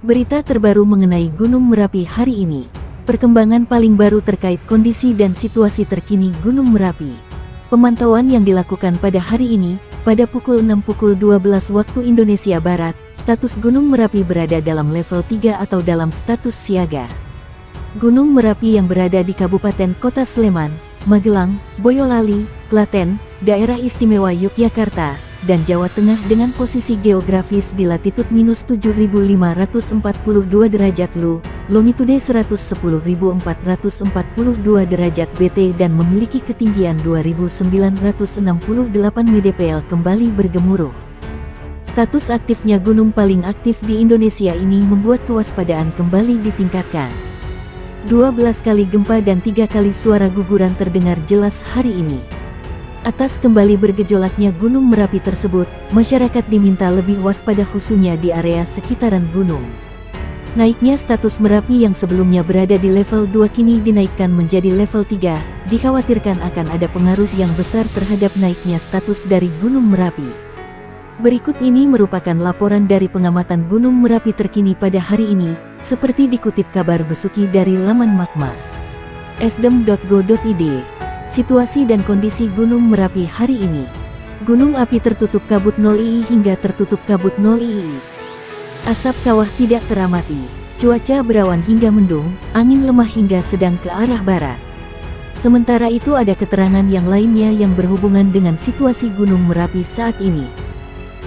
Berita terbaru mengenai Gunung Merapi hari ini. Perkembangan paling baru terkait kondisi dan situasi terkini Gunung Merapi. Pemantauan yang dilakukan pada hari ini, pada pukul 6 pukul 12 waktu Indonesia Barat, status Gunung Merapi berada dalam level 3 atau dalam status siaga. Gunung Merapi yang berada di Kabupaten Kota Sleman, Magelang, Boyolali, Klaten, Daerah Istimewa Yogyakarta, dan Jawa Tengah dengan posisi geografis di latitud minus 7542 derajat Lu, longitude 110442 derajat BT dan memiliki ketinggian 2968 mdpl kembali bergemuruh. Status aktifnya gunung paling aktif di Indonesia ini membuat kewaspadaan kembali ditingkatkan. 12 kali gempa dan tiga kali suara guguran terdengar jelas hari ini. Atas kembali bergejolaknya Gunung Merapi tersebut, masyarakat diminta lebih waspada khususnya di area sekitaran gunung. Naiknya status Merapi yang sebelumnya berada di level 2 kini dinaikkan menjadi level 3, dikhawatirkan akan ada pengaruh yang besar terhadap naiknya status dari Gunung Merapi. Berikut ini merupakan laporan dari pengamatan Gunung Merapi terkini pada hari ini, seperti dikutip kabar Besuki dari laman Magma. Situasi dan kondisi Gunung Merapi hari ini. Gunung api tertutup kabut 0 II hingga tertutup kabut 0 II. Asap kawah tidak teramati. Cuaca berawan hingga mendung, angin lemah hingga sedang ke arah barat. Sementara itu ada keterangan yang lainnya yang berhubungan dengan situasi Gunung Merapi saat ini.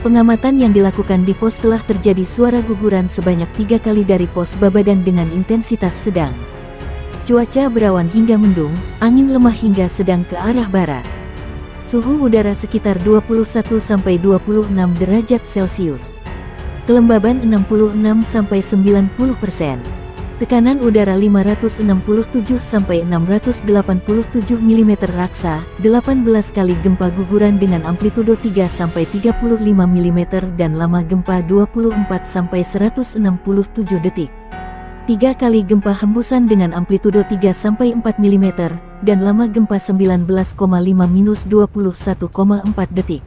Pengamatan yang dilakukan di pos telah terjadi suara guguran sebanyak tiga kali dari pos Babadan dengan intensitas sedang. Cuaca berawan hingga mendung, angin lemah hingga sedang ke arah barat. Suhu udara sekitar 21-26 derajat Celcius. Kelembaban 66-90 persen. Tekanan udara 567-687 mm raksa, 18 kali gempa guguran dengan amplitudo 3-35 mm dan lama gempa 24-167 detik. Tiga kali gempa hembusan dengan amplitudo 3-4 mm, dan lama gempa 19,5-21,4 detik.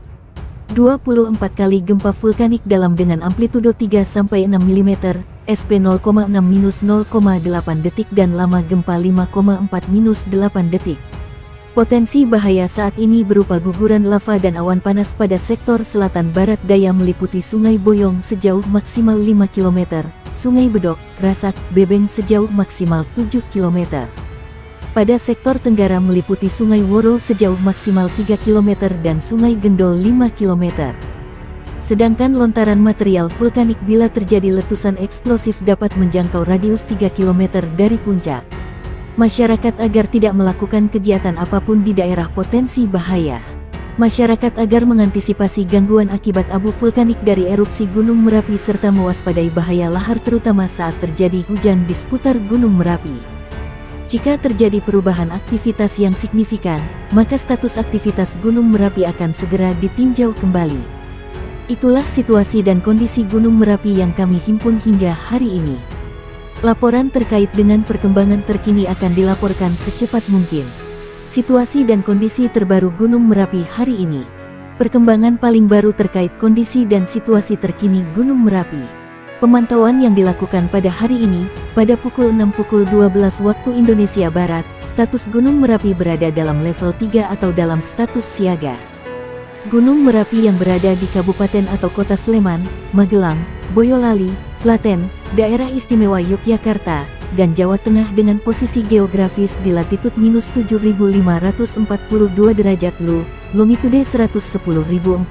24 kali gempa vulkanik dalam dengan amplitudo 3-6 mm, SP 0,6-0,8 detik dan lama gempa 5,4-8 detik. Potensi bahaya saat ini berupa guguran lava dan awan panas pada sektor selatan barat daya meliputi Sungai Boyong sejauh maksimal 5 km, Sungai Bedok, Rasak, Bebeng sejauh maksimal 7 km. Pada sektor tenggara meliputi Sungai Woro sejauh maksimal 3 km dan Sungai Gendol 5 km. Sedangkan lontaran material vulkanik bila terjadi letusan eksplosif dapat menjangkau radius 3 km dari puncak masyarakat agar tidak melakukan kegiatan apa pun di daerah potensi bahaya. Masyarakat agar mengantisipasi gangguan akibat abu vulkanik dari erupsi Gunung Merapi serta mewaspadai bahaya lahar terutama saat terjadi hujan di seputar Gunung Merapi. Jika terjadi perubahan aktivitas yang signifikan, maka status aktivitas Gunung Merapi akan segera ditinjau kembali. Itulah situasi dan kondisi Gunung Merapi yang kami himpun hingga hari ini. Laporan terkait dengan perkembangan terkini akan dilaporkan secepat mungkin. Situasi dan kondisi terbaru Gunung Merapi hari ini. Perkembangan paling baru terkait kondisi dan situasi terkini Gunung Merapi. Pemantauan yang dilakukan pada hari ini, pada pukul 6 pukul 12 waktu Indonesia Barat, status Gunung Merapi berada dalam level 3 atau dalam status siaga. Gunung Merapi yang berada di Kabupaten atau Kota Sleman, Magelang, Boyolali, Klaten, Daerah Istimewa Yogyakarta, dan Jawa Tengah dengan posisi geografis di latitud minus 7542 derajat Lu, longitude 110442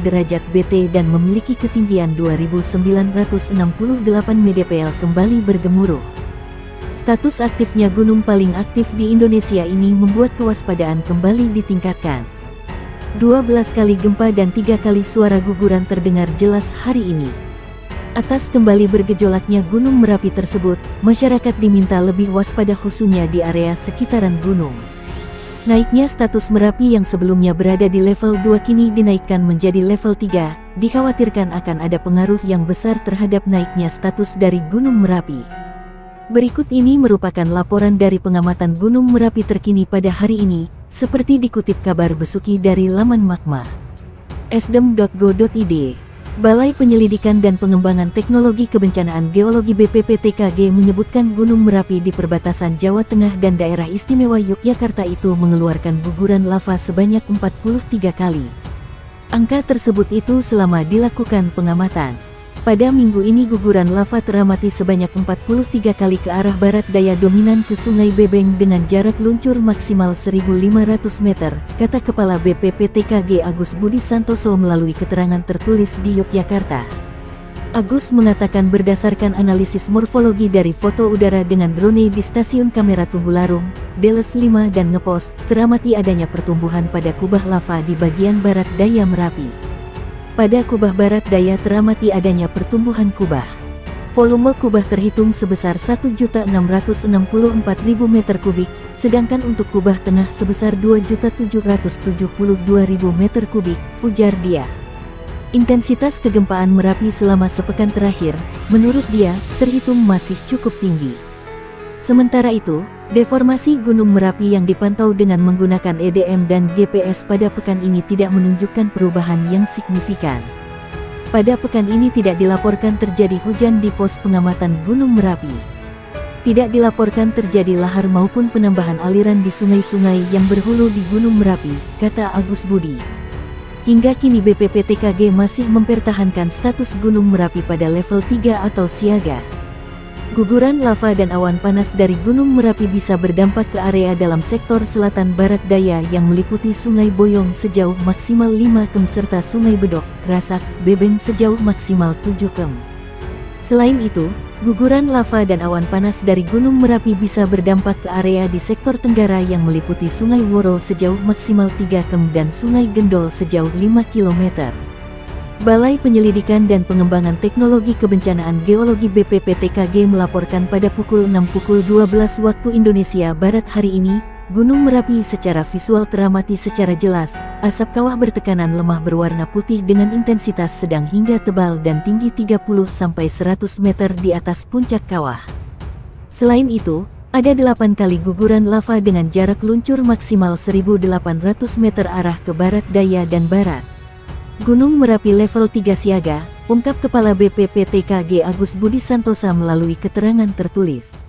derajat BT dan memiliki ketinggian 2968 mdpl kembali bergemuruh. Status aktifnya gunung paling aktif di Indonesia ini membuat kewaspadaan kembali ditingkatkan. 12 kali gempa dan tiga kali suara guguran terdengar jelas hari ini. Atas kembali bergejolaknya Gunung Merapi tersebut, masyarakat diminta lebih waspada khususnya di area sekitaran gunung. Naiknya status Merapi yang sebelumnya berada di level 2 kini dinaikkan menjadi level 3, dikhawatirkan akan ada pengaruh yang besar terhadap naiknya status dari Gunung Merapi. Berikut ini merupakan laporan dari pengamatan Gunung Merapi terkini pada hari ini, seperti dikutip kabar Besuki dari laman Magma. esdem.go.id Balai Penyelidikan dan Pengembangan Teknologi Kebencanaan Geologi BPPTKG menyebutkan Gunung Merapi di perbatasan Jawa Tengah dan daerah istimewa Yogyakarta itu mengeluarkan guguran lava sebanyak 43 kali. Angka tersebut itu selama dilakukan pengamatan. Pada minggu ini guguran lava teramati sebanyak 43 kali ke arah barat daya dominan ke Sungai Bebeng dengan jarak luncur maksimal 1.500 meter, kata Kepala BPPTKG Agus Budi Santoso melalui keterangan tertulis di Yogyakarta. Agus mengatakan berdasarkan analisis morfologi dari foto udara dengan drone di stasiun kamera Tunggularum, Deles 5 dan Ngepos, teramati adanya pertumbuhan pada kubah lava di bagian barat daya Merapi. Pada kubah barat daya teramati adanya pertumbuhan kubah. Volume kubah terhitung sebesar 1.664.000 meter kubik, sedangkan untuk kubah tengah sebesar 2.772.000 meter kubik, ujar dia. Intensitas kegempaan Merapi selama sepekan terakhir, menurut dia, terhitung masih cukup tinggi. Sementara itu, Deformasi Gunung Merapi yang dipantau dengan menggunakan EDM dan GPS pada pekan ini tidak menunjukkan perubahan yang signifikan. Pada pekan ini tidak dilaporkan terjadi hujan di pos pengamatan Gunung Merapi. Tidak dilaporkan terjadi lahar maupun penambahan aliran di sungai-sungai yang berhulu di Gunung Merapi, kata Agus Budi. Hingga kini BPPTKG masih mempertahankan status Gunung Merapi pada level 3 atau siaga. Guguran lava dan awan panas dari Gunung Merapi bisa berdampak ke area dalam sektor selatan barat daya yang meliputi Sungai Boyong sejauh maksimal 5 kem serta Sungai Bedok, Krasak, Bebeng sejauh maksimal 7 kem. Selain itu, guguran lava dan awan panas dari Gunung Merapi bisa berdampak ke area di sektor tenggara yang meliputi Sungai Woro sejauh maksimal 3 kem dan Sungai Gendol sejauh 5 kilometer. Balai Penyelidikan dan Pengembangan Teknologi Kebencanaan Geologi BPPTKG melaporkan pada pukul 6 pukul 12 waktu Indonesia Barat hari ini, Gunung Merapi secara visual teramati secara jelas, asap kawah bertekanan lemah berwarna putih dengan intensitas sedang hingga tebal dan tinggi 30-100 meter di atas puncak kawah. Selain itu, ada delapan kali guguran lava dengan jarak luncur maksimal 1800 meter arah ke barat daya dan barat. Gunung Merapi level 3 siaga, ungkap Kepala BPPTKG Agus Budi Santosa melalui keterangan tertulis.